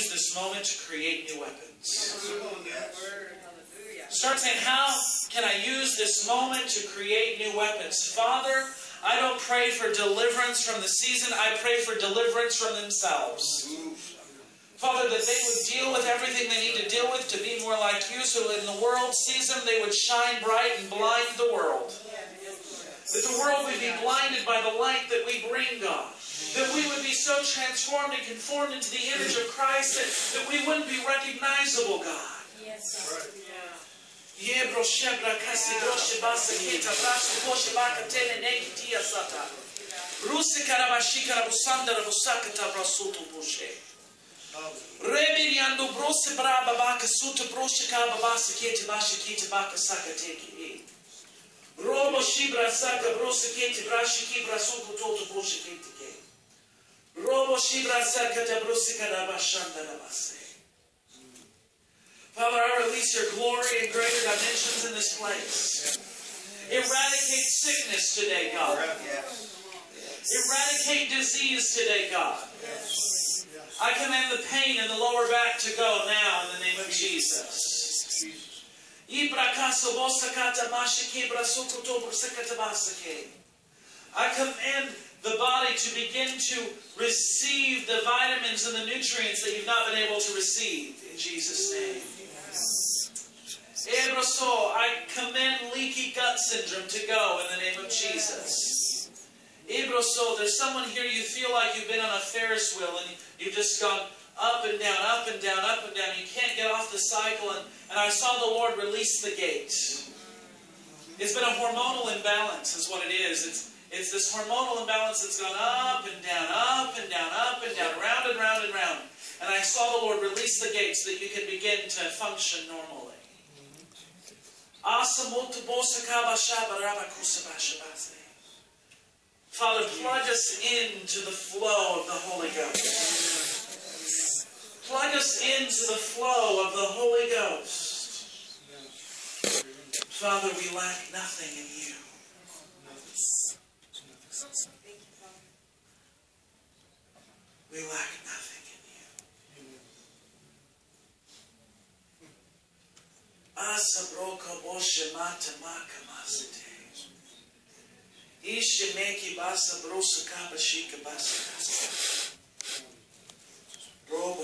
use this moment to create new weapons? Start saying, How can I use this moment to create new weapons? Father, I don't pray for deliverance from the season, I pray for deliverance from themselves. Father, that they would deal with everything they need to deal with to be more like you, so in the world sees them, they would shine bright and blind the world. That the world would be blinded by the light that we bring, God. That we would be so transformed and conformed into the image of Christ that, that we wouldn't be recognizable, God. Yebro shebra kasi groshe basa kita brasu koshe baka tele neki tia sata. Ruse karabashika rabusanda rabusakata brasuto bushe. Rebiri ando brose braba baka suto broshe kaba basa kete basha kete baka saka teki Robo shibra saka brose kete brashi kibra suko toto broshe kete ke. Robo shibra saka ta brose karabashanda rabase. Father, I release your glory in greater dimensions in this place. Eradicate sickness today, God. Eradicate disease today, God. I command the pain in the lower back to go now in the name of Jesus. I command the body to begin to receive the vitamins and the nutrients that you've not been able to receive in Jesus' name. Ebroso, I command leaky gut syndrome to go in the name of Jesus. Ebroso, there's someone here you feel like you've been on a Ferris wheel and you've just gone up and down, up and down, up and down. You can't get off the cycle, and, and I saw the Lord release the gate. It's been a hormonal imbalance, is what it is. It's it's this hormonal imbalance that's gone up and down, up and down, up and down, round and round and round. And I saw the Lord release the gates so that you can begin to function normally. Father, plug us into the flow of the Holy Ghost. Into the flow of the Holy Ghost. Father, we lack nothing in you. We lack nothing in you. Asa broka boshe mata maka. Ishe meki basa brosa kaba shika basa kasa. Robo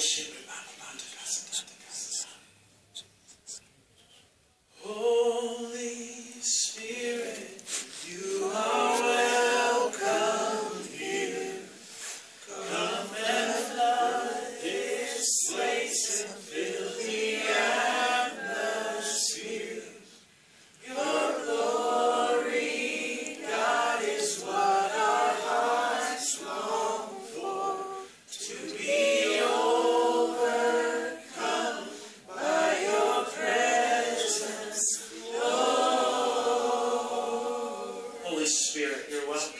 Holy Spirit, you're welcome.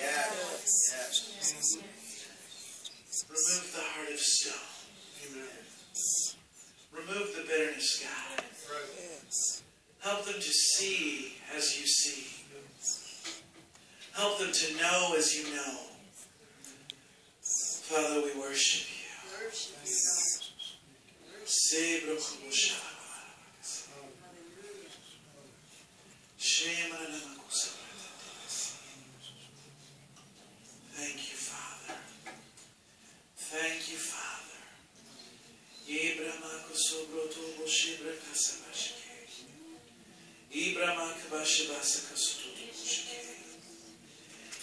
Yes. Yes. Remove the heart of stone. Amen. Remove the bitterness, God. Help them to see as you see. Help them to know as you know. Father, we worship you kubo shababa. Shema namakusa. Thank you, Father. Thank you, Father. Ibrahima kusobro tubo shibra kasabashike. Ibrahima kabashibasa kasututu bushike.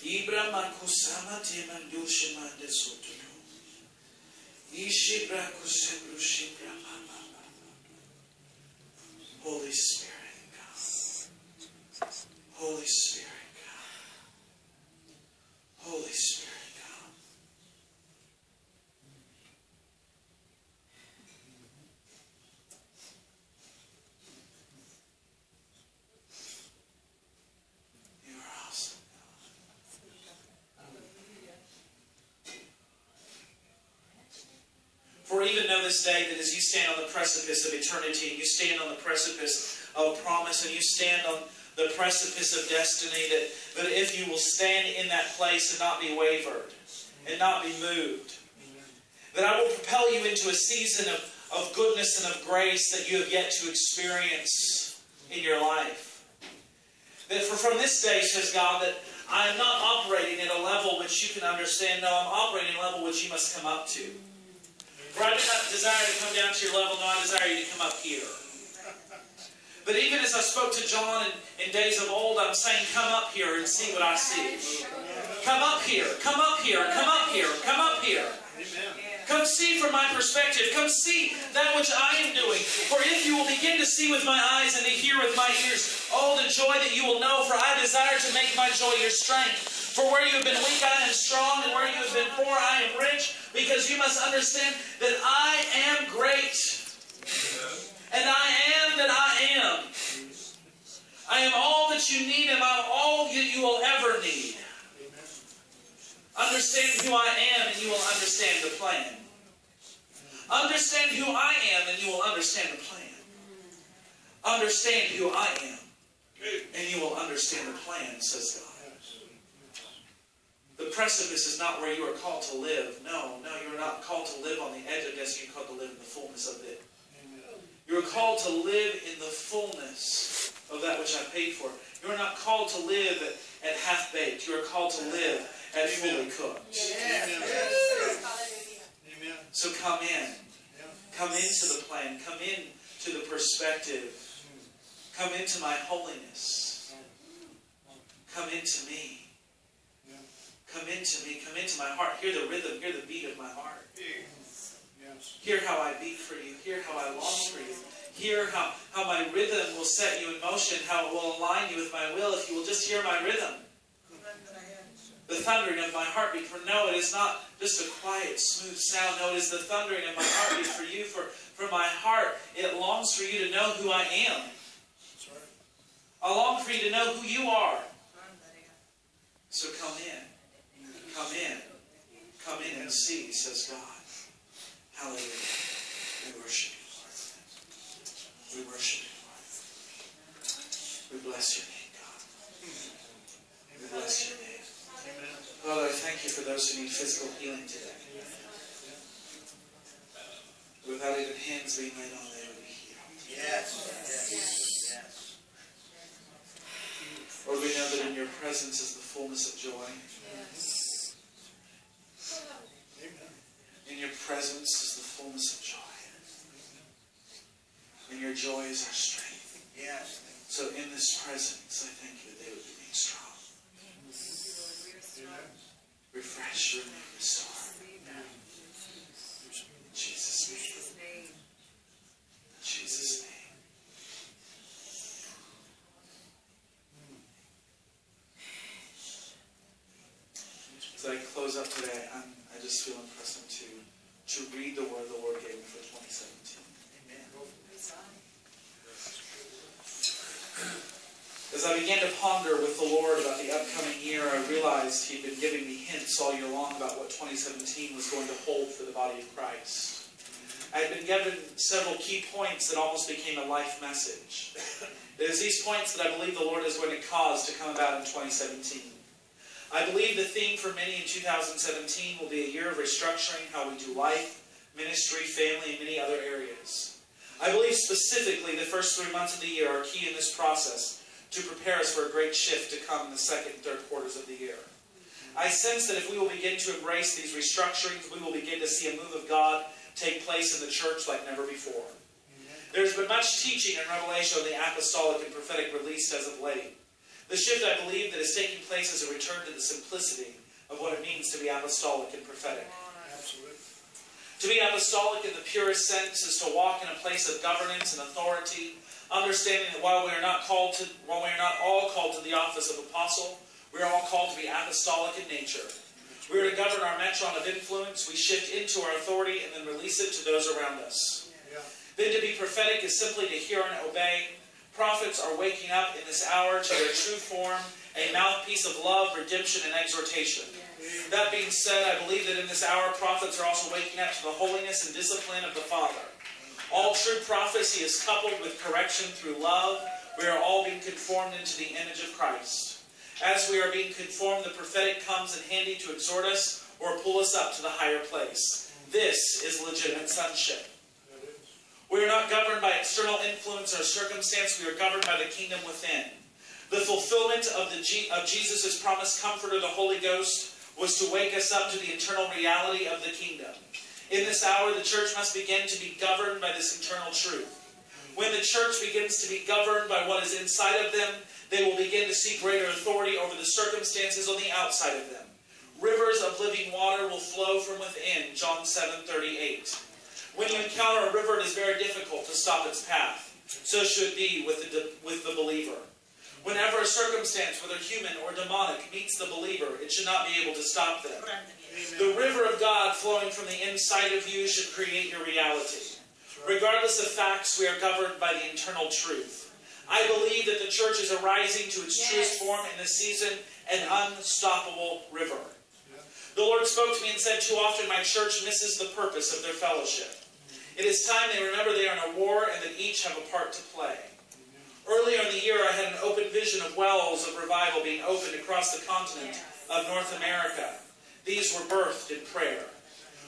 Ibrahima kusama temandushe mande. Ishibra kusebru mama. Holy Spirit, come. Holy Spirit, come. Holy Spirit, come. You are awesome. For even know this day that as you stand on the precipice of eternity, and you stand on the precipice of promise, and you stand on the precipice of destiny, that, that if you will stand in that place and not be wavered, and not be moved, That I will propel you into a season of, of goodness and of grace that you have yet to experience in your life. That for from this day, says God, that I am not operating at a level which you can understand. No, I'm operating at a level which you must come up to. For I do not desire to come down to your level, no, I desire you to come up here. But even as I spoke to John in, in days of old, I'm saying, come up here and see what I see. Come up here, come up here, come up here, come up here. Come see from my perspective. Come see that which I am doing. For if you will begin to see with my eyes and to hear with my ears, oh, the joy that you will know, for I desire to make my joy your strength. For where you have been weak, I am strong, and where you have been poor, I am rich, because you must understand that I am great. And I am that I am. I am all that you need, and I'm all that you will ever need. Understand who I am, and you will understand the plan. Understand who I am, and you will understand the plan. Understand who I am, and you will understand the plan, says God. The precipice is not where you are called to live. No, no, you are not called to live on the edge of destiny. You're called to live in the fullness of it. You are called to live in the fullness of that which I paid for. You are not called to live at, at half baked. You are called to live at fully cooked. So come in. Come into the plan. Come in to the perspective. Come into my holiness. Come into me. Come into me. Come into my heart. Hear the rhythm. Hear the beat of my heart. Hear how I beat for you. Hear how I long for you. Hear how, how my rhythm will set you in motion, how it will align you with my will if you will just hear my rhythm. The thundering of my heartbeat. For no, it is not just a quiet, smooth sound. No, it is the thundering of my heartbeat for you. For, for my heart, it longs for you to know who I am. I long for you to know who you are. So come in. Come in. Come in and see, says God. Hallelujah. We worship you, Lord. We worship you, Lord. We bless your name, God. We bless your name. Father, I thank you for those who need physical healing today. Without even hands being laid on, they would be healed. Yes. Yes. Yes. Lord, we know that in your presence is the fullness of joy. In your presence is the fullness of joy. And your joy is our strength. Yes. So in this presence, I thank you that they would be made strong. Refresh, renew, restore. In Jesus' name. In Jesus' name. As I close up today, I'm, I just feel impressed to, to read the word the Lord gave me for 2017. As I began to ponder with the Lord about the upcoming year, I realized He'd been giving me hints all year long about what 2017 was going to hold for the body of Christ. I had been given several key points that almost became a life message. It is these points that I believe the Lord is going to cause to come about in 2017. I believe the theme for many in 2017 will be a year of restructuring how we do life, ministry, family, and many other areas. I believe specifically the first three months of the year are key in this process to prepare us for a great shift to come in the second and third quarters of the year. I sense that if we will begin to embrace these restructurings, we will begin to see a move of God take place in the church like never before. There's been much teaching and revelation on the apostolic and prophetic release as of late. The shift, I believe, that is taking place is a return to the simplicity of what it means to be apostolic and prophetic. Absolutely. To be apostolic in the purest sense is to walk in a place of governance and authority, understanding that while we are not called to, while we are not all called to the office of apostle, we are all called to be apostolic in nature. We are to govern our metron of influence. We shift into our authority and then release it to those around us. Yeah. Then to be prophetic is simply to hear and obey. Prophets are waking up in this hour to their true form, a mouthpiece of love, redemption, and exhortation. That being said, I believe that in this hour, prophets are also waking up to the holiness and discipline of the Father. All true prophecy is coupled with correction through love. We are all being conformed into the image of Christ. As we are being conformed, the prophetic comes in handy to exhort us or pull us up to the higher place. This is legitimate sonship. We are not governed by external influence or circumstance. We are governed by the kingdom within. The fulfillment of, the G- of Jesus' promised comfort of the Holy Ghost, was to wake us up to the eternal reality of the kingdom. In this hour, the church must begin to be governed by this eternal truth. When the church begins to be governed by what is inside of them, they will begin to see greater authority over the circumstances on the outside of them. Rivers of living water will flow from within, John 7 38. When you encounter a river, it is very difficult to stop its path. So should it be with the, with the believer. Whenever a circumstance, whether human or demonic, meets the believer, it should not be able to stop them. The river of God flowing from the inside of you should create your reality. Regardless of facts, we are governed by the internal truth. I believe that the church is arising to its truest form in this season, an unstoppable river. Yeah. The Lord spoke to me and said, Too often my church misses the purpose of their fellowship. Mm-hmm. It is time they remember they are in a war and that each have a part to play. Earlier in the year, I had an open vision of wells of revival being opened across the continent of North America. These were birthed in prayer.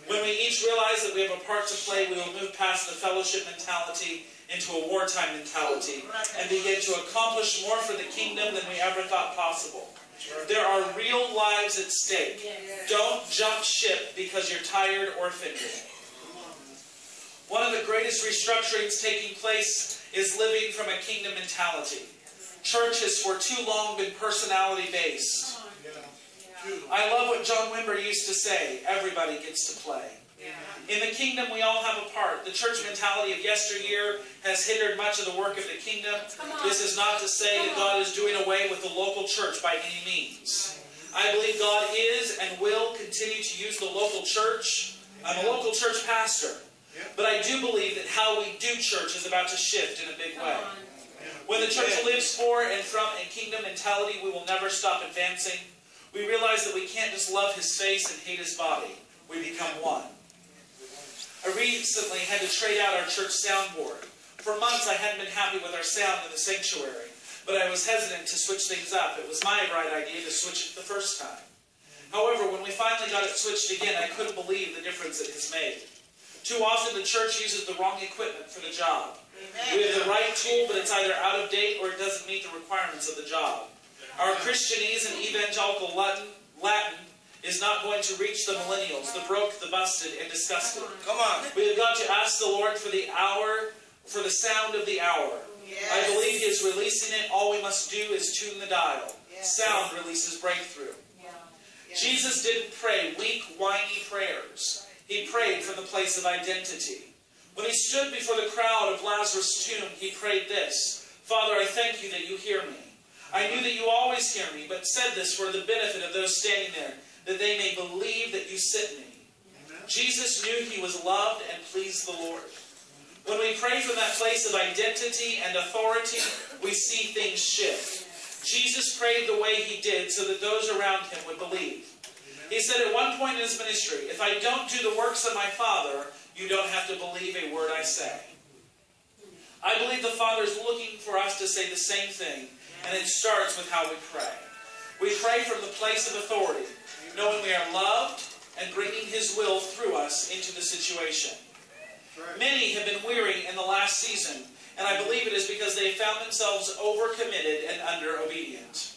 When we each realize that we have a part to play, we will move past the fellowship mentality into a wartime mentality and begin to accomplish more for the kingdom than we ever thought possible. There are real lives at stake. Don't jump ship because you're tired or offended. One of the greatest restructurings taking place is living from a kingdom mentality. Church has for too long been personality based. Yeah. True. I love what John Wimber used to say everybody gets to play. In the kingdom, we all have a part. The church mentality of yesteryear has hindered much of the work of the kingdom. This is not to say that God is doing away with the local church by any means. I believe God is and will continue to use the local church. I'm a local church pastor. Yeah. But I do believe that how we do church is about to shift in a big Come way. on. When the church lives for and from a kingdom mentality, we will never stop advancing. We realize that we can't just love his face and hate his body. We become one. I recently had to trade out our church soundboard. For months, I hadn't been happy with our sound in the sanctuary, but I was hesitant to switch things up. It was my bright idea to switch it the first time. However, when we finally got it switched again, I couldn't believe the difference it has made. Too often, the church uses the wrong equipment for the job. We have the right tool, but it's either out of date or it doesn't meet the requirements of the job. Our Christianese and evangelical Latin, Latin is not going to reach the millennials, the broke, the busted, and disgusted. Come on. We have got to ask the Lord for the hour, for the sound of the hour. I believe He is releasing it. All we must do is tune the dial. Yes. Sound releases breakthrough. Jesus didn't pray weak, whiny prayers. He prayed from the place of identity. When he stood before the crowd of Lazarus' tomb, he prayed this Father, I thank you that you hear me. I knew that you always hear me, but said this for the benefit of those standing there, that they may believe that you sent me. Jesus knew he was loved and pleased the Lord. When we pray from that place of identity and authority, we see things shift. Jesus prayed the way he did so that those around him would believe. He said at one point in his ministry, If I don't do the works of my Father, you don't have to believe a word I say. I believe the Father is looking for us to say the same thing, and it starts with how we pray. We pray from the place of authority, knowing we are loved and bringing His will through us into the situation. Many have been weary in the last season, and I believe it is because they found themselves overcommitted and under obedient.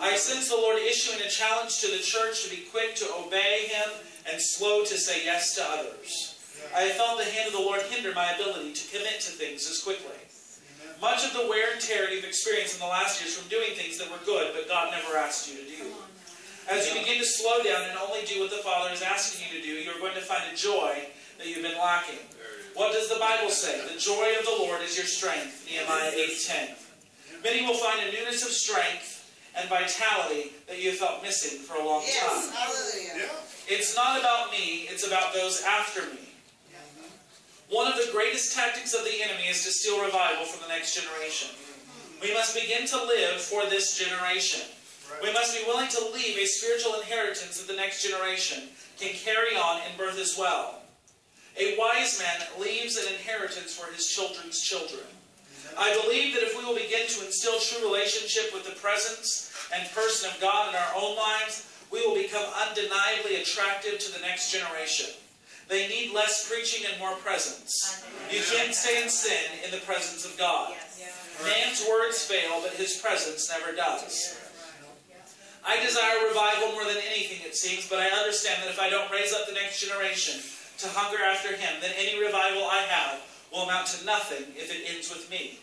I sense the Lord issuing a challenge to the church to be quick to obey Him and slow to say yes to others. I have felt the hand of the Lord hinder my ability to commit to things as quickly. Much of the wear and tear you've experienced in the last years from doing things that were good, but God never asked you to do. As you begin to slow down and only do what the Father is asking you to do, you're going to find a joy that you've been lacking. What does the Bible say? The joy of the Lord is your strength. Nehemiah 8.10. Many will find a newness of strength and vitality that you have felt missing for a long Yes, time. hallelujah. Yeah. It's not about me, it's about those after me. One of the greatest tactics of the enemy is to steal revival from the next generation. We must begin to live for this generation. We must be willing to leave a spiritual inheritance that the next generation can carry on and birth as well. A wise man leaves an inheritance for his children's children. I believe that if we will begin to instill true relationship with the presence and person of God in our own lives, we will become undeniably attractive to the next generation. They need less preaching and more presence. You can't stay in sin in the presence of God. Man's words fail, but his presence never does. I desire revival more than anything, it seems, but I understand that if I don't raise up the next generation to hunger after him, then any revival I have will amount to nothing if it ends with me.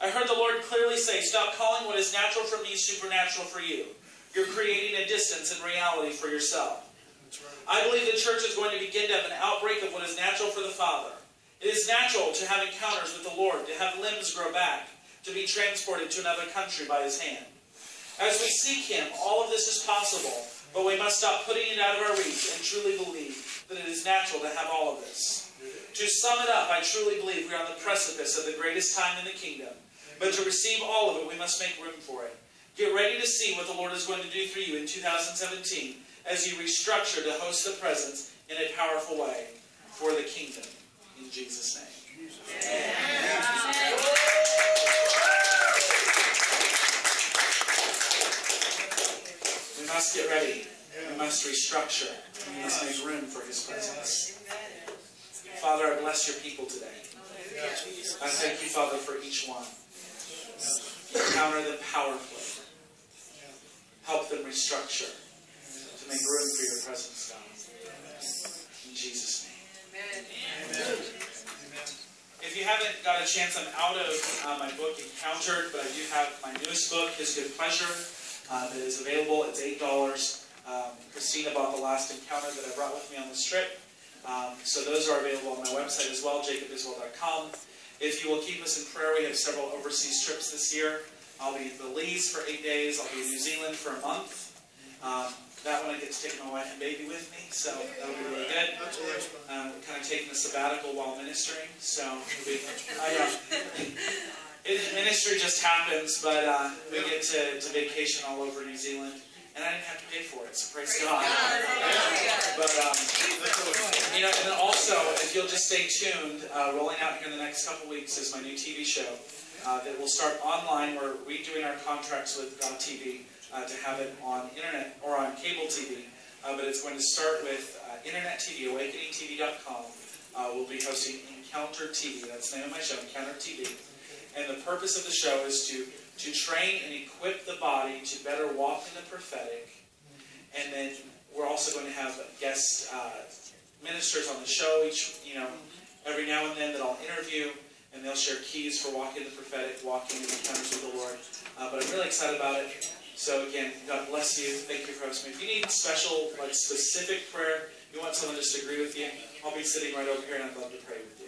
I heard the Lord clearly say, Stop calling what is natural for me supernatural for you. You're creating a distance in reality for yourself. I believe the church is going to begin to have an outbreak of what is natural for the Father. It is natural to have encounters with the Lord, to have limbs grow back, to be transported to another country by His hand. As we seek Him, all of this is possible, but we must stop putting it out of our reach and truly believe that it is natural to have all of this. To sum it up, I truly believe we are on the precipice of the greatest time in the kingdom. But to receive all of it, we must make room for it. Get ready to see what the Lord is going to do through you in 2017 as you restructure to host the presence in a powerful way for the kingdom. In Jesus' name. We must get ready. We must restructure. We must make room for His presence. Father, I bless your people today. I thank you, Father, for each one. Encounter them powerfully. Help them restructure to make room for your presence, God. In Jesus' name. Amen. If you haven't got a chance, I'm out of uh, my book Encountered, but I do have my newest book, His Good Pleasure, uh, that is available. It's eight dollars. Um, Christina bought the last encounter that I brought with me on this trip. Um, so those are available on my website as well, jacobbiswell.com. If you will keep us in prayer, we have several overseas trips this year. I'll be in Belize for eight days. I'll be in New Zealand for a month. Um, that one I get to take my wife and baby with me, so that'll be really good. Um, we're kind of taking a sabbatical while ministering, so it'll be, I know. It, ministry just happens, but uh, we get to, to vacation all over New Zealand, and I didn't have to pay for it, so praise God. But um, you know, and then also, if you'll just stay tuned, uh, rolling out here in the next couple weeks is my new TV show uh, that will start online. We're redoing our contracts with God TV uh, to have it on internet or on cable TV, uh, but it's going to start with uh, Internet TV, AwakeningTV.com. Uh, we'll be hosting Encounter TV. That's the name of my show, Encounter TV. And the purpose of the show is to to train and equip the body to better walk in the prophetic. And then we're also going to have guest uh, ministers on the show each, you know, every now and then that I'll interview, and they'll share keys for walking in the prophetic, walking in encounters with the Lord. Uh, but I'm really excited about it. So again, God bless you. Thank you for hosting me. If you need special, like specific prayer, you want someone just to agree with you, I'll be sitting right over here, and I'd love to pray with you.